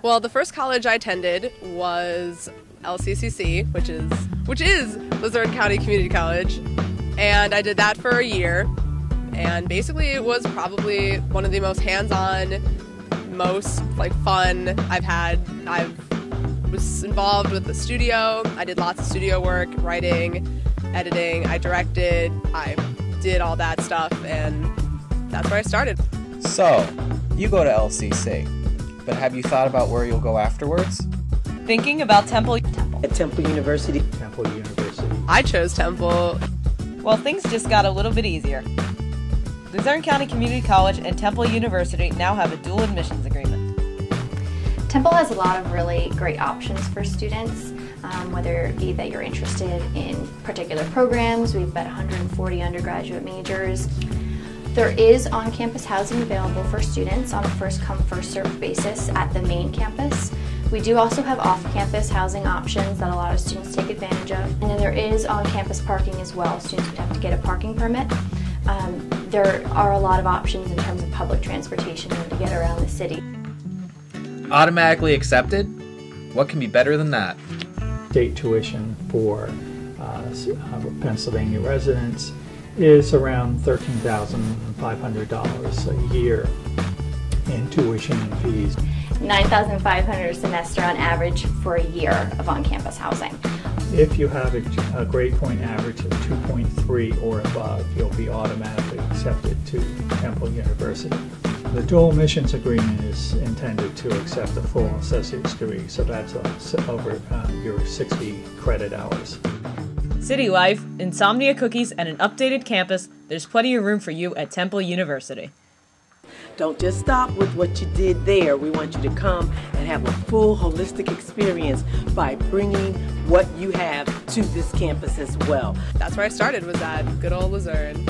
Well, the first college I attended was LCCC, which is which is Luzerne County Community College, and I did that for a year. And basically, it was probably one of the most hands-on, most like fun I've had. I was involved with the studio. I did lots of studio work, writing, editing. I directed. I did all that stuff, and that's where I started. So, you go to LCC, but have you thought about where you'll go afterwards? Thinking about Temple. At Temple University. Temple University. I chose Temple. Well, things just got a little bit easier. Luzerne County Community College and Temple University now have a dual admissions agreement. Temple has a lot of really great options for students, um, whether it be that you're interested in particular programs. We've got 140 undergraduate majors. There is on-campus housing available for students on a first-come, first-served basis at the main campus. We do also have off-campus housing options that a lot of students take advantage of. And then there is on-campus parking as well. Students would have to get a parking permit. Um, there are a lot of options in terms of public transportation to get around the city. Automatically accepted? What can be better than that? State tuition for uh, Pennsylvania residents is around $13,500 a year in tuition and fees. 9500 a semester on average for a year of on-campus housing. If you have a, a grade point average of 2.3 or above, you'll be automatically accepted to Temple University. The dual admissions agreement is intended to accept a full associate's degree, so that's over uh, your 60 credit hours. City life, insomnia cookies, and an updated campus, there's plenty of room for you at Temple University. Don't just stop with what you did there. We want you to come and have a full holistic experience by bringing what you have to this campus as well. That's where I started was at good old Luzerne.